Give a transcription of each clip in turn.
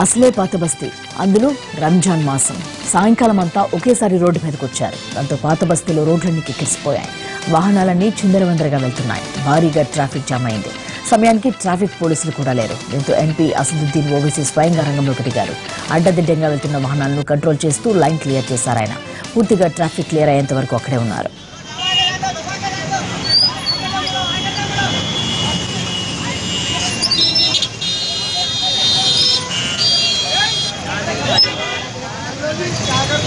అసలే పాత బస్తీ. అందులో రంజాన్ మాసం. సాయంకాలం అంతా ఒకేసారి రోడ్డు మీదకి వచ్చారు దాంతో పాత బస్తీలో రోడ్లన్నీ కిక్కిరిసిపోయాయి. వాహనాలన్నీ చిందరవందరగా వెళ్తున్నాయి. భారీగా ట్రాఫిక్ జామ్ అయింది. సమయానికి ట్రాఫిక్ పోలీసులు కూడా లేరు. దీంతో ఎంపీ అసదుద్దీన్ ఓవైసీ స్వయంగా రంగంలోకి దిగారు. అడ్డదిడ్డంగా వెళ్తున్న వాహనాలను కంట్రోల్ చేస్తూ లైన్ క్లియర్ చేశారు ఆయన. పూర్తిగా ట్రాఫిక్ క్లియర్ అయ్యేంత వరకు అక్కడే ఉన్నారు.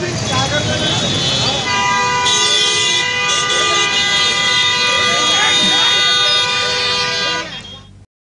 भी